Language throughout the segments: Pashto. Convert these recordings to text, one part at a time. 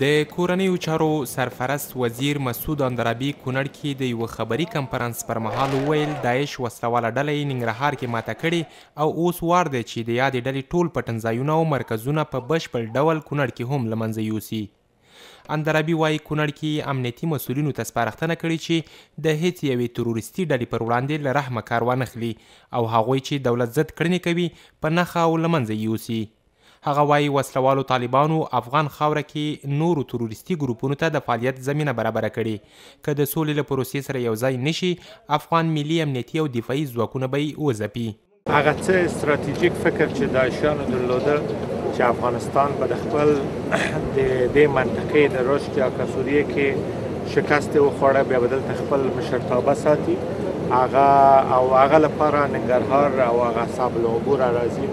د کورنیو چارو سرفرست وزیر مسعود اندرابي کونړ کې د یوه خبري کنفرانس پر مهال وویل، داعش وسلهواله ډله یې ننګرهار کې ماته کړې او اوس وار دی چې د یادې ډلې ټول پټنځایونه او مرکزونه په بشپړ ډول کونړ کې هم له منځه یوسي. اندرابي وايي، کونړ کې یې امنیتي مسؤلینو ته سپارښتنه کړې چې د هېڅ یوې تروریستي ډلې پر وړاندې له رحمه کار وانخلي او هغوی چې دولت ضد کړنې کوي په نښه او له منځه یوسي. هغه وايي، وسله والو طالبانو افغان خاوره کې نورو تروریستي ګروپونو ته د فعالیت زمینه برابره کړې، که د سولې له پروسې سره یو ځای نه شي، افغان ملي امنیتي او دفاعي ځواکونه به یې وځپي. هغه څه ستراتیژیک فکر چې داعشیانو درلوده چې افغانستان به د خپل د دې منطقې د رشد یا کسوریې کې شکست وخوړه بیا بدل تخپل مشرتابه ساتي هغه او هغه لپاره ننګرهار او هغه صاحب العبور راځي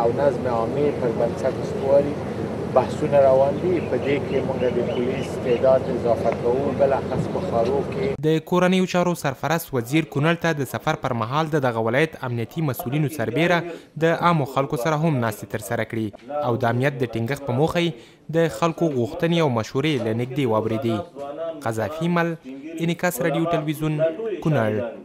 او نظم عامې پر بنسټ استواري بحثونه روان دي په دې کې موږ د پولیس تعداد اضافه کوو بلخص په خارو کې د کورنیو چارو سرفرست وزیر کونړ ته د سفر پر مهال د دغه ولایت امنیتي مسولینو سربیره د عامو خلکو سره هم ناستې ترسره کړې او د امنیت د ټینګښت په موخه یې د خلکو غوښتنې او مشورې له نږدې واورېدې قذافي مل انعکاس راډیو ټلویزیون کونړ